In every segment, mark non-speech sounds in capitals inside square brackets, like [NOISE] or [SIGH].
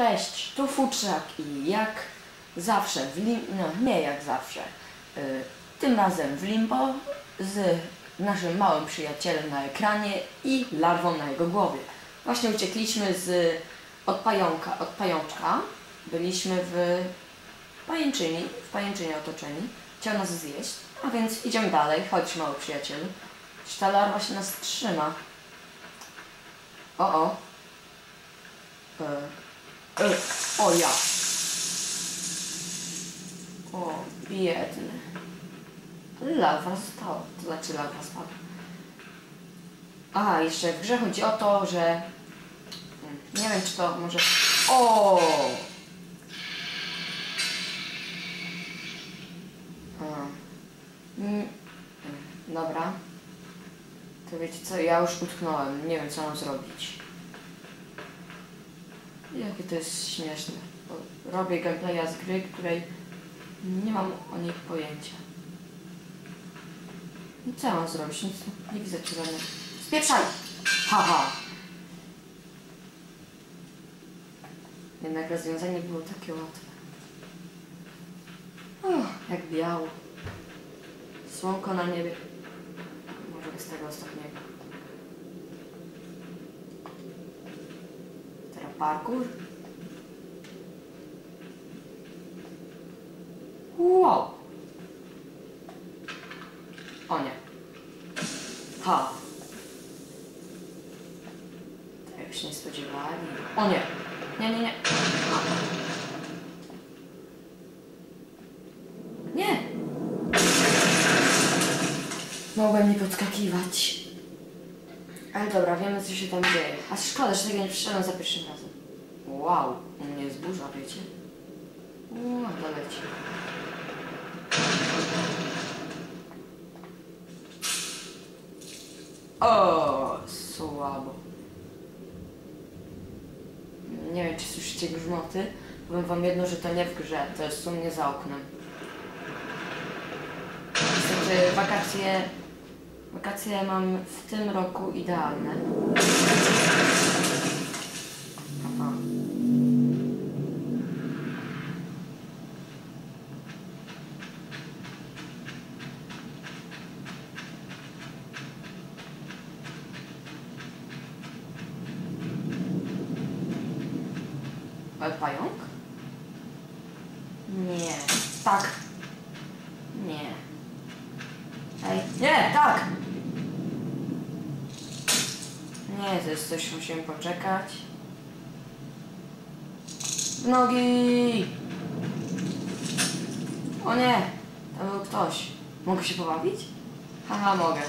Cześć, tu Futrzak i jak zawsze w lim... no nie jak zawsze, y, tym razem w limbo z naszym małym przyjacielem na ekranie i larwą na jego głowie. Właśnie uciekliśmy z od pająka, od pajączka, byliśmy w pajęczyni, w pajęczynie otoczeni, chciał nas zjeść, a więc idziemy dalej, chodź mały przyjacielu. Ta larwa się nas trzyma? O, o. E, e, o ja. O, biedny. Lawa została, to znaczy lawa spadła. A, jeszcze w grze chodzi o to, że... mm, Nie wiem, czy to może... O! Mm, mm, Dobra. To wiecie co, ja już utknąłem, nie wiem co mam zrobić. Jakie to jest śmieszne. Bo robię gameplaya z gry, której nie mam o niej pojęcia. I co ja mam zrobić? Nic nie widzę tu żadnych. Spieprzaj! Haha! Jednak rozwiązanie było takie łatwe. Uff, jak biało. Słonko na niebie. Może bez tego ostatniego. Teraz parkour. Wow! O nie. Ha! Tego się nie spodziewali. O nie! Nie, nie, nie. Nie! Mogłem nie podskakiwać. Ale dobra, wiemy co się tam dzieje. A szkoda, że tego nie przyszedłem za pierwszym razem. Wow, u mnie jest burza, wiecie? Uuu, doleci. O, słabo. Nie wiem, czy słyszycie grzmoty. Powiem wam jedno, że to nie w grze, to jest u mnie za oknem. Niestety wakacje, wakacje mam w tym roku idealne. Aha. Pająk? Nie. Tak. Nie. Ej, nie, tak! Nie, to jest coś, musimy poczekać. Nogi! O nie, to był ktoś. Mogę się pobawić? Haha, mogę.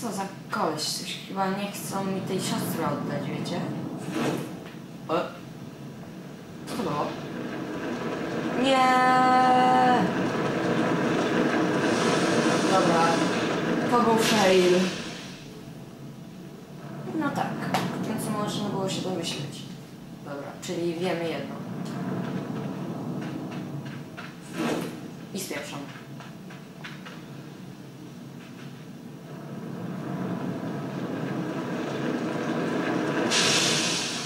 Co za koleś, coś chyba nie chcą mi tej siostry oddać, wiecie? O. Co to było? Nie. Dobra, to był fail. No tak, w końcu można było się domyśleć. Dobra, czyli wiemy jedno. I spieprzam.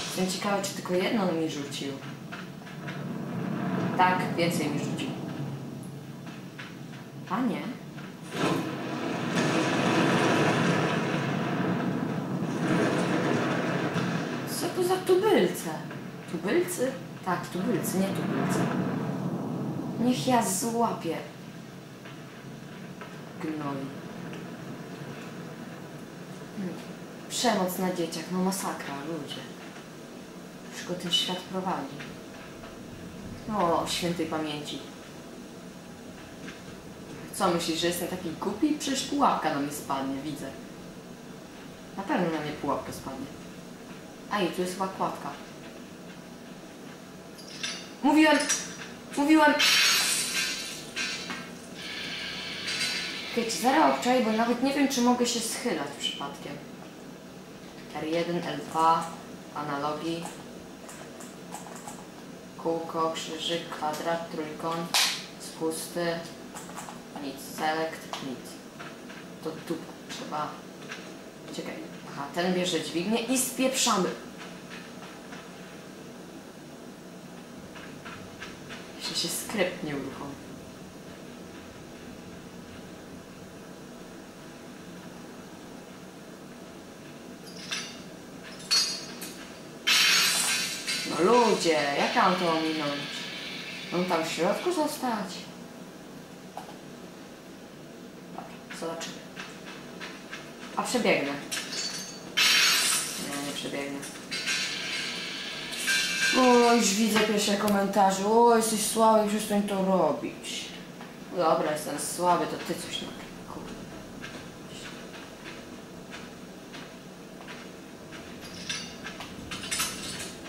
Jestem ciekawa, czy tylko jedno mi rzucił. Tak, więcej mi rzucił. A nie. Co to za tubylce? Tubylcy? Tak, tubylcy, nie tubylcy. Niech ja złapię. Gnoi. Przemoc na dzieciach, no masakra, ludzie. Go ten świat prowadzi. O, świętej pamięci. Co myślisz, że jestem taki głupi? Przecież pułapka na mnie spadnie, widzę. Na pewno na mnie pułapka spadnie. A i tu jest chyba kładka. Mówiłem! Mówiłem! Okej, czy zaraz obczaj, bo nawet nie wiem, czy mogę się schylać przypadkiem. R1, L2, analogii, kółko, krzyżyk, kwadrat, trójkąt, spusty, Nic, select, nic. To tu trzeba... Czekaj. Aha, ten bierze dźwignię i spieprzamy. Jeszcze się skrypt nie uruchomi. Ludzie, jak mam to ominąć? Mam tam w środku zostać? Dobra, zobaczymy. A przebiegnę. Nie, nie przebiegnę. O, już widzę pierwsze komentarze. O, jesteś słaby, przestań to robić. Dobra, jestem słaby, to ty coś. Kurde.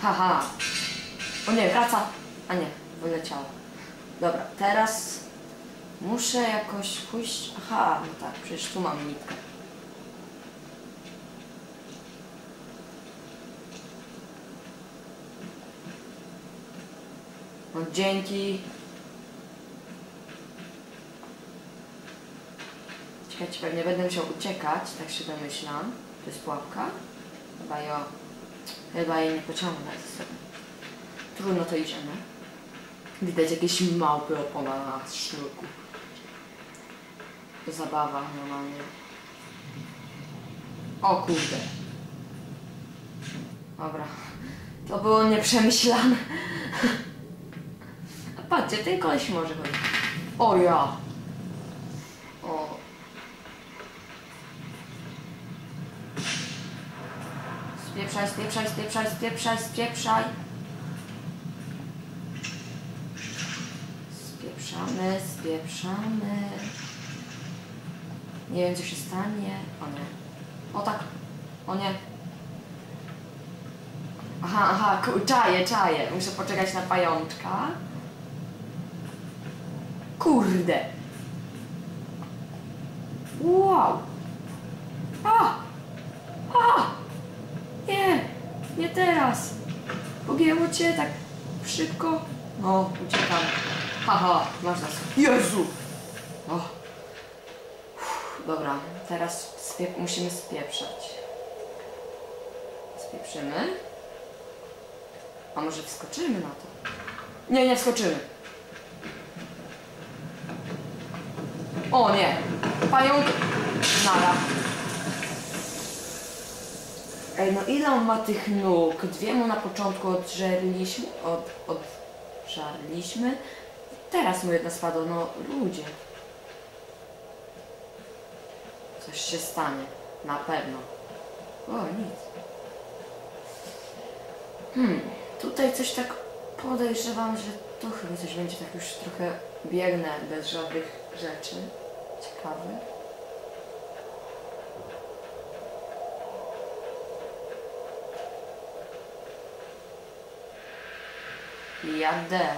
Haha. O nie, wraca. A nie, wyleciało. Dobra, teraz muszę jakoś pójść. Aha, no tak, przecież tu mam nitkę. No dzięki. Czekajcie, pewnie będę musiał uciekać, tak się domyślam. To jest pułapka? Chyba ja... Chyba jej nie pociągnę ze sobą. Trudno to idziemy. Widać jakieś małpy opona na sznurku. Zabawa normalnie. O kurde. Dobra. To było nieprzemyślane. A patrzcie, ten koleś może chodzić. O ja. O. Spieprzaj, spieprzaj, spieprzaj, spieprzaj, spieprzaj. Spieprzamy, spieprzamy. Nie wiem, co się stanie. O nie. O tak. O nie. Aha, aha, czaję, czaję. Muszę poczekać na pajączka. Kurde. Wow. A! A! Nie! Nie teraz! Pogięło cię tak szybko. No, uciekam. Haha, masz nas. Jezu! O. Uff, dobra, teraz spie musimy spieprzać. Spieprzymy. A może wskoczymy na to? Nie, nie wskoczymy. O nie! Pająk! Nara. Ej, no ile on ma tych nóg? Dwie mu na początku odżerliśmy, od, odżarliśmy. Teraz mu jedna spadła, no ludzie. Coś się stanie, na pewno. O, nic. Hmm, tutaj coś tak podejrzewam, że tu chyba coś będzie tak już trochę biegnę bez żadnych rzeczy ciekawych. Jadę.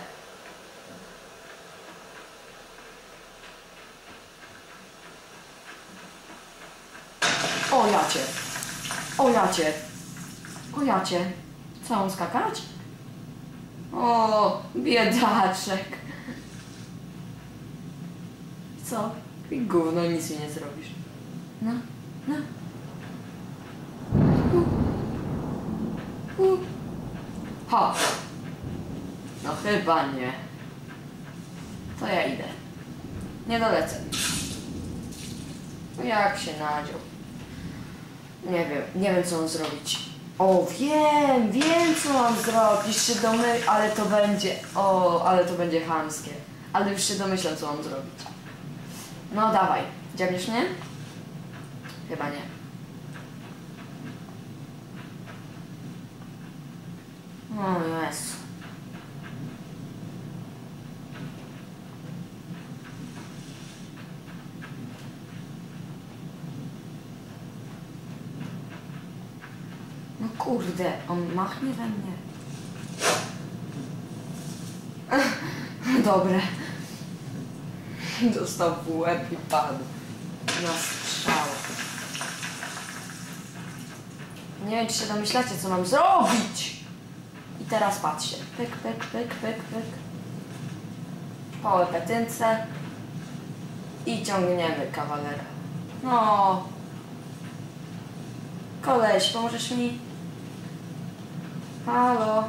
O jacie. O jacie. O jacie. Co on skakać? O, biedaczek. Co? I gówno, nic mi nie zrobisz. No, no. U. U. Ha! No chyba nie. To ja idę. Nie dolecę. Jak się nadział. Nie wiem, nie wiem co mam zrobić. O, wiem, wiem co mam zrobić. Się domy, ale to będzie, o, ale to będzie chamskie. Ale już się domyślam co mam zrobić. No dawaj, dziabniesz mnie? Chyba nie. O Jezu. No kurde, on machnie we mnie. [LAUGHS] Dobre. Dostał w łeb i padł. Na strzał. Nie wiem, czy się domyślacie, co mam zrobić. I teraz patrzcie. Pyk, pyk, pyk, pyk, pyk. Po łepetynce. i ciągniemy kawalera. No. Koleś, pomożesz mi? Halo?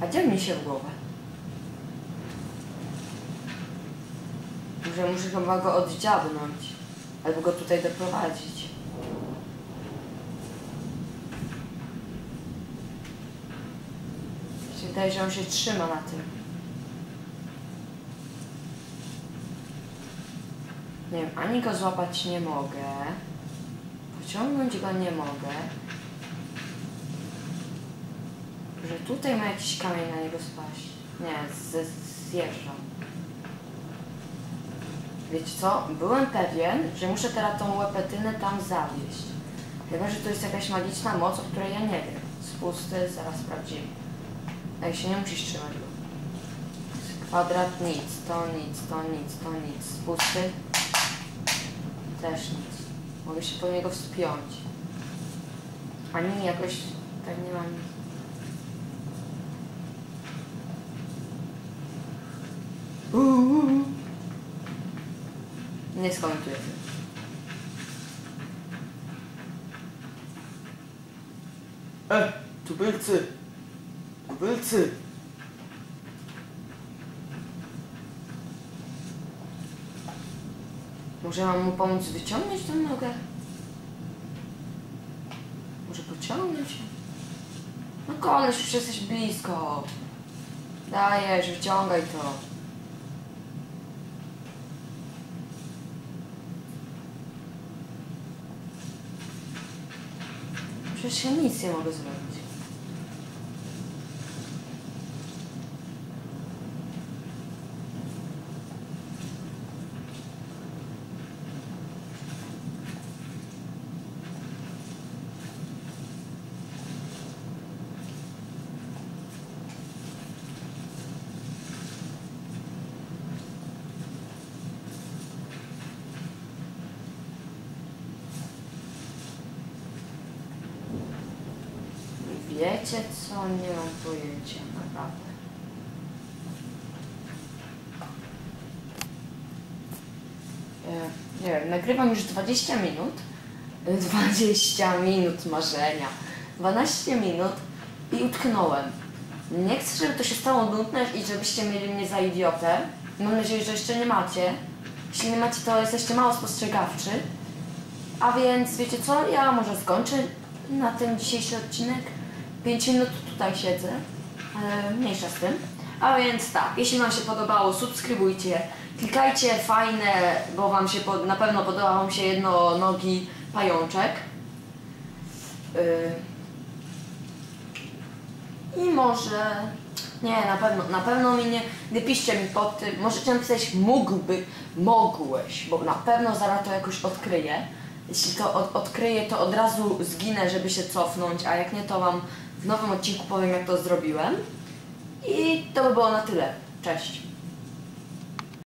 A gdzie mi się w głowę? Może muszę chyba go oddziabnąć. Albo go tutaj doprowadzić. Mi się Wydaje, że on się trzyma na tym. Nie wiem, ani go złapać nie mogę. Pociągnąć go nie mogę. Że tutaj ma jakiś kamień na niego spaść. Nie, zjeżdżam. Wiecie co? Byłem pewien, że muszę teraz tą łepetynę tam zawieść. Chyba, że to jest jakaś magiczna moc, o której ja nie wiem. Spusty, zaraz sprawdzimy. Ej, się nie musisz trzymać go. Kwadrat nic, to nic, to nic, to nic. Spusty. Też nic. Mogę się po niego wspiąć. Ani jakoś tak nie ma nic. Uuu. Nie skomentuję tego. E, tubylcy! Tubylcy! Może mam mu pomóc wyciągnąć tę nogę? Może pociągnąć? No koleś, już jesteś blisko. Dajesz, wyciągaj to. Przecież ja nic nie mogę zrobić. Wiecie co? Nie mam pojęcia, naprawdę. E, Nie wiem, nagrywam już 20 minut. E, 20 minut marzenia. 12 minut i utknąłem. Nie chcę, żeby to się stało nudne i żebyście mieli mnie za idiotę. Mam nadzieję, że jeszcze nie macie. Jeśli nie macie, to jesteście mało spostrzegawczy. A więc wiecie co? Ja może skończę na tym dzisiejszy odcinek. 5 minut tutaj siedzę, ale mniejsza z tym. A więc tak, jeśli Wam się podobało, subskrybujcie, klikajcie fajne, bo Wam się pod, na pewno podoba Wam się jednonogi pajączek. Yy. I może. Nie, na pewno, na pewno mi nie. Nie piszcie mi pod tym. Możecie napisać mógłby, mogłeś, bo na pewno zaraz to jakoś odkryję. Jeśli to od, odkryję, to od razu zginę, żeby się cofnąć, a jak nie, to Wam w nowym odcinku powiem, jak to zrobiłem. I to by było na tyle. Cześć.